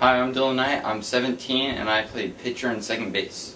Hi, I'm Dylan Knight. I'm 17 and I play pitcher and second base.